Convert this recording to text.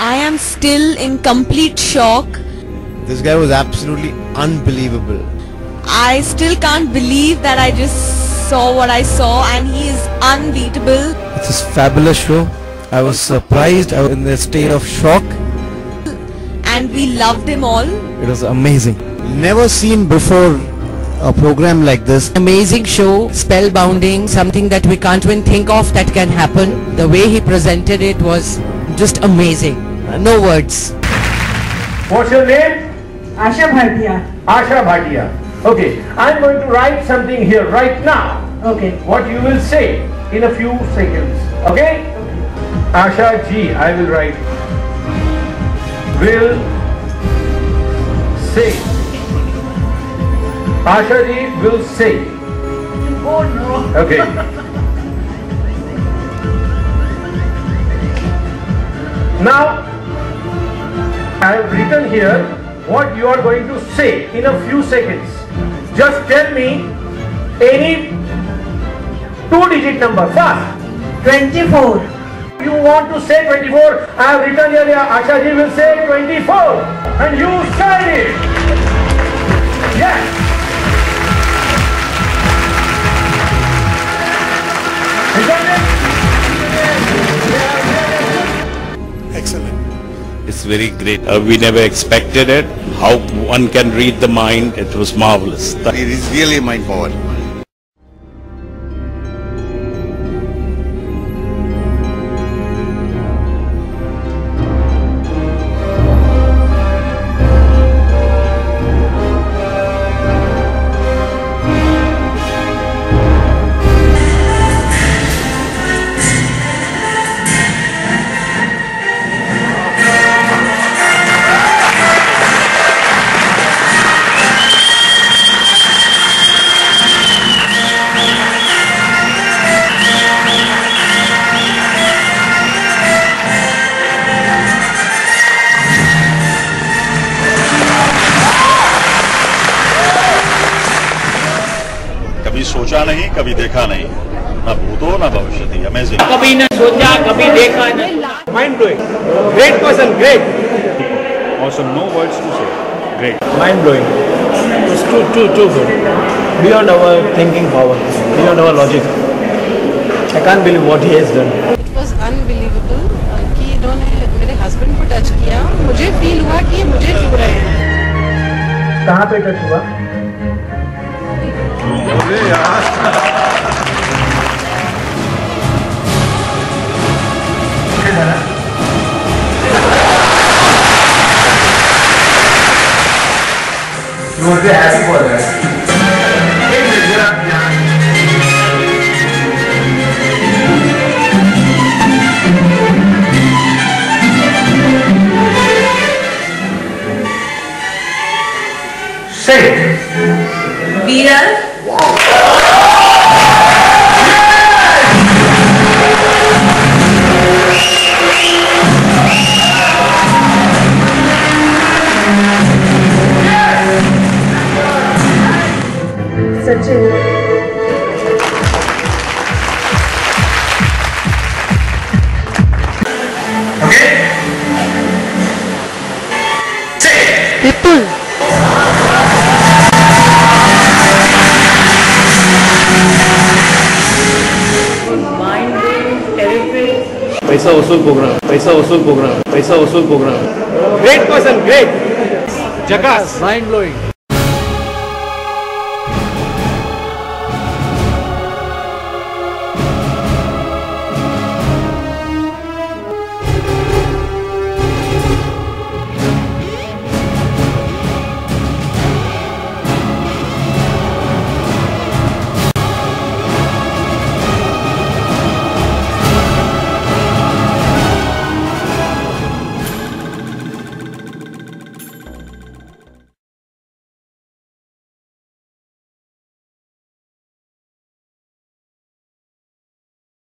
I am still in complete shock. This guy was absolutely unbelievable. I still can't believe that I just saw what I saw and he is unbeatable. It's a fabulous show. I was surprised. I was in a state of shock. And we loved him all. It was amazing. Never seen before a program like this. Amazing show, spellbounding, something that we can't even think of that can happen. The way he presented it was just amazing. Uh, No words. What's your name? Asha Bhatia. Asha Bhatia. Okay, I'm going to write something here right now. Okay. What you will say in a few seconds. Okay? Asha ji, I will write. Will say. Asha ji will say. Oh no. Okay. Now, I have written here what you are going to say in a few seconds. Just tell me any two-digit number fast. 24. You want to say 24? I have written here. yeah, Asha ji will say 24, and you said it. Yes. Isn't it? It's very great. Uh, we never expected it. How one can read the mind, it was marvelous. It is really mind power. सोचा नहीं कभी देखा नहीं। ना भूतो ना भविष्य कभी ना सोचा कभी देखा नहीं mind growing great person great no words beyond our thinking power beyond our logic I can believe what he has done मुझे फील हुआ कि मुझे छू रहे हैं। कहाँ पे टच हुआ? You would be happy for that. Sachin. Okay? Say it. विपुल पैसा वसूल प्रोग्राम पैसा वसूल प्रोग्राम पैसा वसूल programme great person great Jackass. Mind blowing.